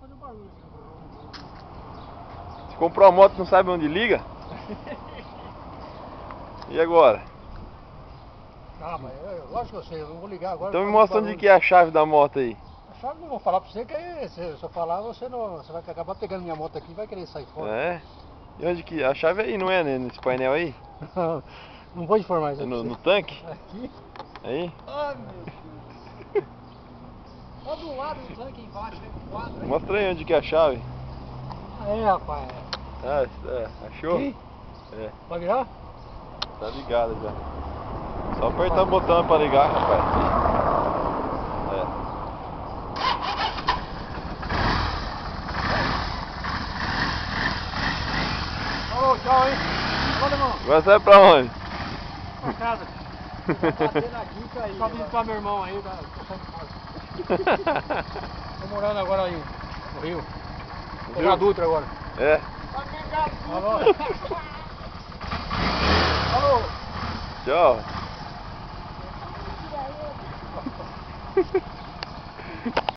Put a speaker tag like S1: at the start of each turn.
S1: fazer barulho.
S2: Você comprou a moto e não sabe onde liga? E agora?
S1: Ah, mas eu, lógico que eu sei, eu não vou ligar agora.
S2: Então me mostra onde que é a chave da moto aí.
S1: A chave não vou falar pra você, que aí, se eu falar, você, não, você vai acabar pegando minha moto aqui e vai querer sair fora.
S2: É? E onde que. A chave aí, não é né, nesse painel aí?
S1: não vou informar isso
S2: É no, no tanque?
S1: Aqui?
S2: Aí?
S1: Ai, meu Deus. Só do lado do tanque embaixo, tem um quadro aí.
S2: Mostra aí onde que é a chave.
S1: É, rapaz.
S2: Ah, é, achou?
S1: Aqui?
S2: É,
S1: Vai virar?
S2: tá ligado já. Só apertar o botão pra ligar, rapaz. É.
S1: Tchau, hein?
S2: Agora sai pra onde?
S1: Pra casa.
S3: Bater na guinca aí.
S1: Só visitar meu irmão aí, tá? Estou morando agora aí, no Rio. Estou na Dutra agora.
S2: É.
S1: Alô? Alô?
S2: Tchau.